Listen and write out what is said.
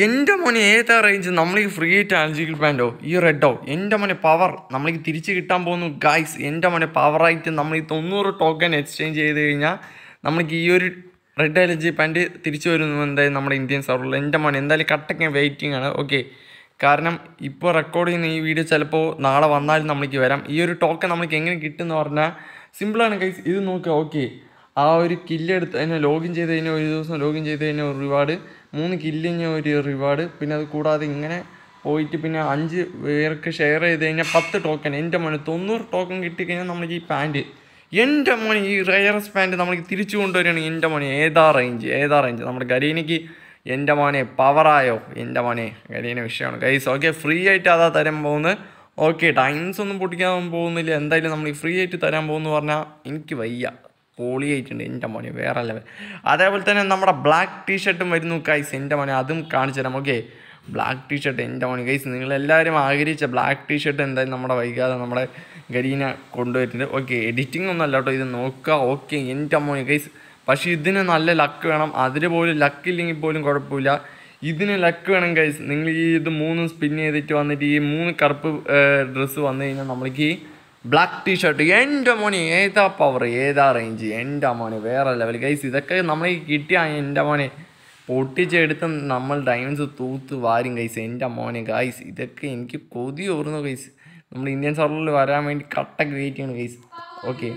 എന്റെ മോനെ ഏതാ റേഞ്ച് നമ്മൾ ഈ ഫ്രീ ആയിട്ട് ആൽജിക്കൽ പാന്റോ ഈ റെഡോ എന്റെ മോനെ പവർ നമ്മൾക്ക് തിരിച്ച് കിട്ടാൻ പോകുന്നു. ഗൈസ് എന്റെ മോനെ പവറായിട്ട് നമ്മൾ ഈ തൊണ്ണൂറ് ടോക്കൺ എക്സ്ചേഞ്ച് ചെയ്ത് കഴിഞ്ഞാൽ നമ്മൾക്ക് ഈ ഒരു റെഡ് അലർജി പാന്റ് തിരിച്ചു വരുന്നു എന്തായാലും നമ്മുടെ ഇന്ത്യൻ സർവറിൽ എന്റെ മോനെ എന്തായാലും കട്ടൊക്കെ വെയിറ്റിംഗ് ആണ്. ഓക്കെ കാരണം ഇപ്പോൾ റെക്കോർഡ് ചെയ്യുന്ന ഈ വീഡിയോ ചിലപ്പോൾ നാളെ വന്നാലും നമ്മൾക്ക് വരാം. ഈ ഒരു ടോക്കൺ നമ്മൾക്ക് എങ്ങനെ കിട്ടുമെന്ന് പറഞ്ഞാൽ സിമ്പിളാണ് ഗൈസ് ഇത് നോക്കുക ഓക്കെ ആ ഒരു കില്ലെടുത്ത് അതിനെ ലോഗിൻ ചെയ്ത് കഴിഞ്ഞാൽ ഒരു ദിവസം ലോഗിൻ ചെയ്ത് കഴിഞ്ഞാൽ ഒരുപാട് മൂന്ന് കില്ലിന് ഒരു റിവാർഡ് പിന്നെ അത് കൂടാതെ ഇങ്ങനെ പോയിട്ട് പിന്നെ അഞ്ച് പേർക്ക് ഷെയർ ചെയ്ത് കഴിഞ്ഞാൽ പത്ത് ടോക്കൺ എന്റെ മോനെ തൊണ്ണൂറ് ടോക്കൺ കിട്ടിക്കഴിഞ്ഞാൽ നമ്മൾക്ക് ഈ പാന്റ് എന്റെ മോനെ ഈ റയറസ് പാന്റ് നമ്മൾക്ക് തിരിച്ചു കൊണ്ടുവരികയാണെങ്കിൽ എന്റെ മോനെ. ഏതാ റേഞ്ച് ഏതാ റേഞ്ച് നമ്മുടെ ഗരീനയ്ക്ക് എന്റെ മോനെ പവറായോ എന്റെ മോനെ ഗരീന വിഷയമാണ്. ഗൈസ് ഓക്കെ ഫ്രീ ആയിട്ട് അതാ തരാൻ പോകുന്നത്. ഓക്കെ ടൈംസ് ഒന്നും പൊട്ടിക്കാൻ പോകുന്നില്ല. എന്തായാലും നമ്മൾ ഫ്രീ ആയിട്ട് തരാൻ പോകുന്നു പറഞ്ഞാൽ എനിക്ക് വയ്യ. പൊളിയായിട്ടുണ്ട് എന്റെ മോനെ വേറെ ലെവൽ അതേപോലെ തന്നെ നമ്മുടെ ബ്ലാക്ക് ടീഷർട്ടും വരുന്നു കൈസ് എന്റെ മോനെ അതും കാണിച്ചു തരാം ഓക്കെ ബ്ലാക്ക് ടീഷർട്ട് എന്റെ മോനെ. കൈസ് നിങ്ങളെല്ലാവരും ആഗ്രഹിച്ച ബ്ലാക്ക് ടീഷർട്ട് എന്തായാലും നമ്മുടെ വൈകാതെ നമ്മുടെ ഗരീന കൊണ്ടുവരുന്നുണ്ട് ഓക്കെ എഡിറ്റിംഗ് ഒന്നും അല്ല കേട്ടോ ഇത് നോക്കുക ഓക്കെ എന്റെ മോനെ കൈസ് പക്ഷേ ഇതിന് നല്ല ലക്ക് വേണം. അതിന് പോലും ലക്ക് ഇല്ലെങ്കിൽ പോലും കുഴപ്പമില്ല. ഇതിന് ലക്ക് വേണം കൈസ് നിങ്ങൾ ഈ ഇത് മൂന്ന് സ്പിൻ ചെയ്തിട്ട് വന്നിട്ട് ഈ മൂന്ന് കറുപ്പ് ഡ്രസ്സ് വന്നു കഴിഞ്ഞാൽ നമ്മൾക്ക് ഈ ബ്ലാക്ക് ടീ ഷർട്ട് എന്റെ മോനെ ഏതാ പവർ ഏതാ റേഞ്ച് എന്റെ മോനെ വേറെ ലെവൽ ഗൈസ് ഇതൊക്കെ നമ്മൾ കിട്ടിയ എന്റെ മോനെ. പൊട്ടിച്ചെടുത്ത് നമ്മൾ ഡയമണ്ട്സ് തൂത്ത് വാരും ഗൈസ് എന്റെ മോനെ ഗൈസ് ഇതൊക്കെ എനിക്ക് കൊതി ഓർന്നു ഗൈസ് നമ്മൾ ഇന്ത്യൻ സർവറിൽ വരാൻ വേണ്ടി കട്ടൊക്കെ വെയിറ്റ് ചെയ്യണം ഗൈസ് ഓക്കെ